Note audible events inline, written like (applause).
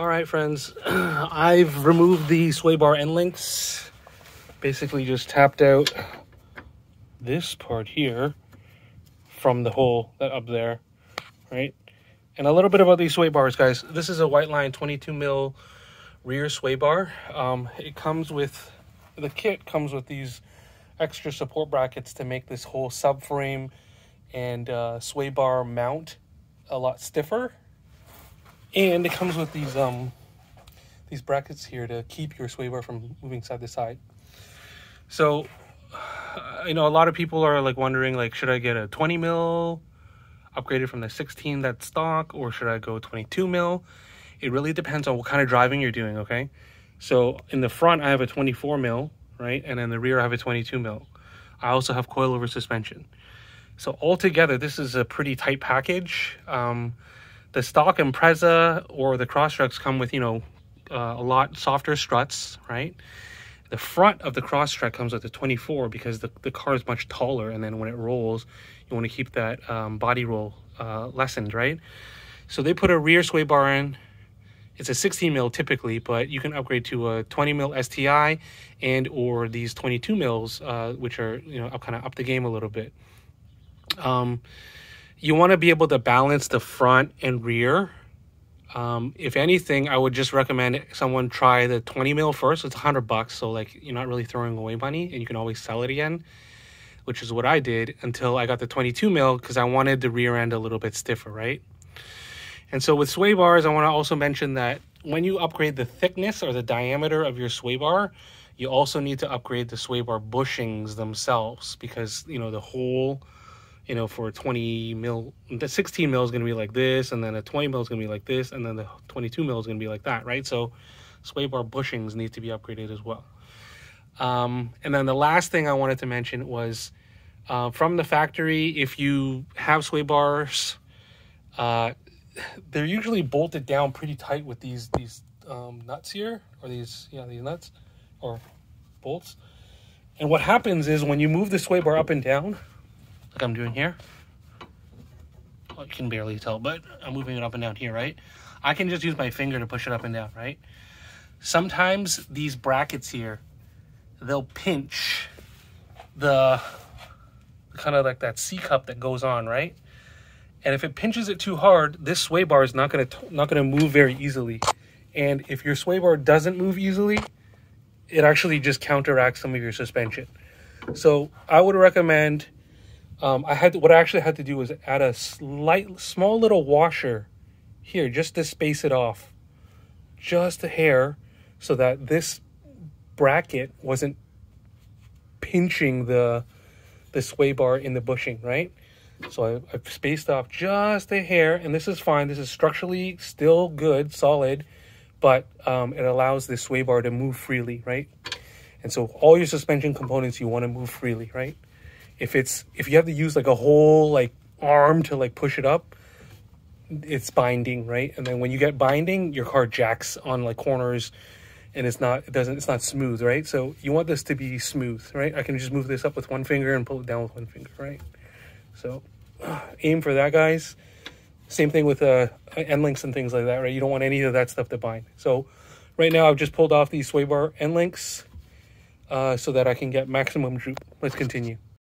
All right, friends, (clears throat) I've removed the sway bar end links. Basically just tapped out this part here from the hole that up there, right? And a little bit about these sway bars, guys. This is a Whiteline 22 mil rear sway bar. Um, it comes with, the kit comes with these extra support brackets to make this whole subframe and uh, sway bar mount a lot stiffer and it comes with these um these brackets here to keep your sway bar from moving side to side. So you know a lot of people are like wondering like should i get a 20 mil upgraded from the 16 that's stock or should i go 22 mil? It really depends on what kind of driving you're doing okay? So in the front i have a 24 mil right? And in the rear i have a 22 mil. I also have coilover suspension. So altogether this is a pretty tight package. Um, the stock Impreza or the Crosstreks come with, you know, uh, a lot softer struts, right? The front of the Crosstrek comes with a 24 because the, the car is much taller and then when it rolls, you want to keep that um, body roll uh, lessened, right? So they put a rear sway bar in. It's a 16 mil typically, but you can upgrade to a 20 mil STI and or these 22 mils, uh, which are, you know, kind of up the game a little bit. Um, you want to be able to balance the front and rear. Um, if anything, I would just recommend someone try the 20 mil first. It's 100 bucks, so like you're not really throwing away money, and you can always sell it again, which is what I did until I got the 22 mil because I wanted the rear end a little bit stiffer, right? And so with sway bars, I want to also mention that when you upgrade the thickness or the diameter of your sway bar, you also need to upgrade the sway bar bushings themselves because you know the whole you know, for 20 mil, the 16 mil is going to be like this, and then a 20 mil is going to be like this, and then the 22 mil is going to be like that, right? So sway bar bushings need to be upgraded as well. Um, and then the last thing I wanted to mention was uh, from the factory, if you have sway bars, uh, they're usually bolted down pretty tight with these these um, nuts here, or these yeah these nuts or bolts. And what happens is when you move the sway bar up and down, like I'm doing here. Well, you can barely tell, but I'm moving it up and down here, right? I can just use my finger to push it up and down, right? Sometimes these brackets here, they'll pinch the kind of like that C cup that goes on, right? And if it pinches it too hard, this sway bar is not gonna not gonna move very easily. And if your sway bar doesn't move easily, it actually just counteracts some of your suspension. So I would recommend um, I had to, what I actually had to do was add a slight, small little washer here just to space it off, just a hair, so that this bracket wasn't pinching the the sway bar in the bushing, right? So I, I've spaced off just a hair, and this is fine. This is structurally still good, solid, but um, it allows the sway bar to move freely, right? And so all your suspension components you want to move freely, right? If it's if you have to use like a whole like arm to like push it up it's binding right? And then when you get binding your car jacks on like corners and it's not it doesn't it's not smooth right? So you want this to be smooth right? I can just move this up with one finger and pull it down with one finger right? So (sighs) aim for that guys. Same thing with uh end links and things like that right? You don't want any of that stuff to bind. So right now i've just pulled off these sway bar end links uh, so that i can get maximum droop. Let's continue